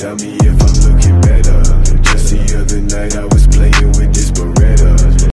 Tell me if I'm looking better. Just the other night I was.